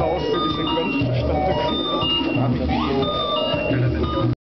ausführliche Grenzbestände kriegen.